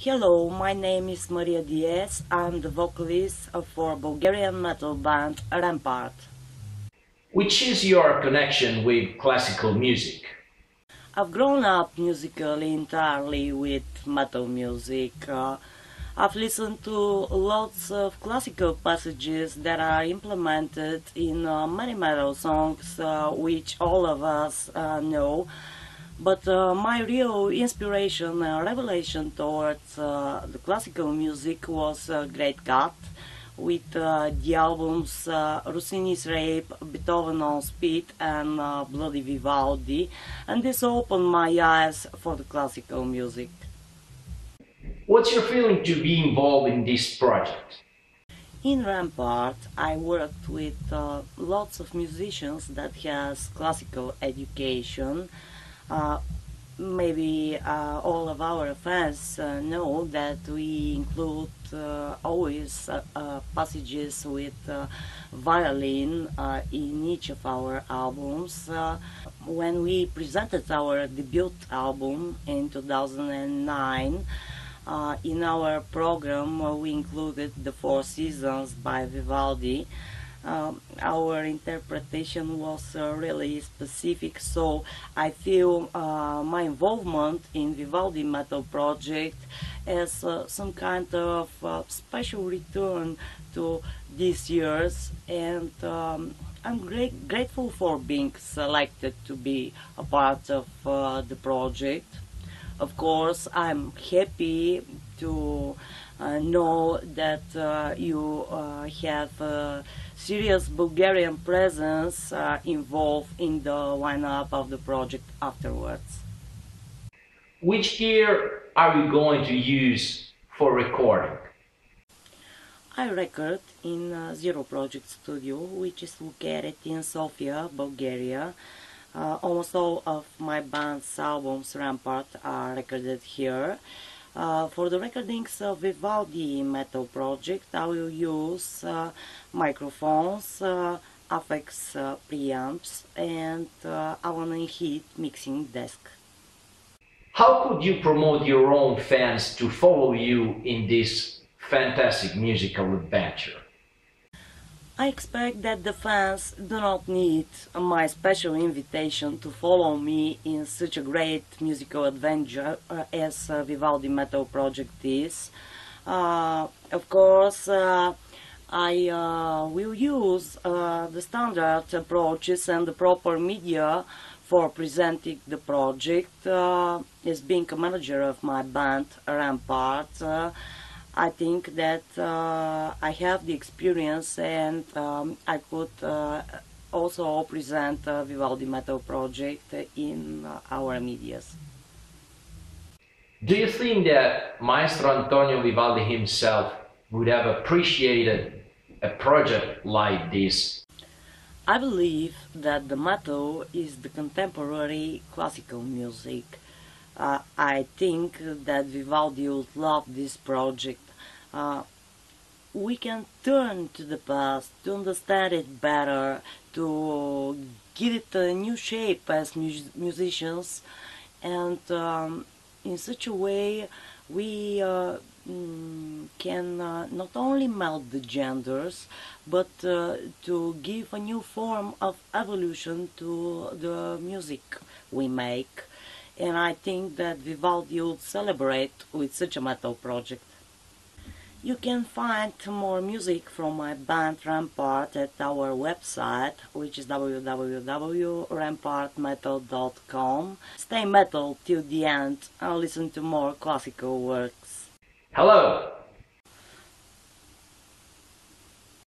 Hello, my name is Maria Diese. I'm the vocalist for Bulgarian metal band Rampart. Which is your connection with classical music? I've grown up musically entirely with metal music. Uh, I've listened to lots of classical passages that are implemented in uh, many metal songs, uh, which all of us uh, know. But uh, my real inspiration and revelation towards uh, the classical music was uh, Great Kat with uh, the albums uh, Rossini's Rape, Beethoven on Speed and uh, Bloody Vivaldi and this opened my eyes for the classical music. What's your feeling to be involved in this project? In Rampart, I worked with uh, lots of musicians that has classical education uh, maybe uh, all of our fans uh, know that we include uh, always uh, uh, passages with violin in each of our albums. when we presented our debut album in 2009, in our program we included the Four Seasons by Vivaldi um, our interpretation was uh, really specific so I feel uh, my involvement in the Vivaldi Metal Project as uh, some kind of uh, special return to these years and um, I'm great, grateful for being selected to be a part of uh, the project. Of course, I'm happy to uh, know that uh, you uh, have a serious Bulgarian presence involved in the lineup of the project afterwards. Which gear are you going to use for recording? I record in uh, Zero Project Studio, which is located in Sofia, Bulgaria. Uh, almost all of my band's albums, Rampart, are recorded here. Uh, for the recordings of Vivaldi Metal Project, I will use uh, microphones, uh, Aphex uh, preamps, and uh, Allen Heath mixing desk. How could you promote your own fans to follow you in this fantastic musical adventure? I expect that the fans do not need my special invitation to follow me in such a great musical adventure uh, as uh, Vivaldi Metal Project is. Uh, of course, uh, I uh, will use uh, the standard approaches and the proper media for presenting the project. as being a manager of my band, Rampart, I think that uh, I have the experience and um, I could uh, also present uh, Vivaldi Metal project in uh, our medias. Do you think that Maestro Antonio Vivaldi himself would have appreciated a project like this? I believe that the metal is the contemporary classical music. Uh, I think that Vivaldi would love this project uh, we can turn to the past to understand it better, to give it a new shape as musicians, and um, in such a way we uh, mm, can uh, not only melt the genders, but uh, to give a new form of evolution to the music we make. And I think that Vivaldi would celebrate with such a metal project. You can find more music from my band Rampart at our website, which is www.rampartmetal.com. Stay metal till the end and listen to more classical works. Hello,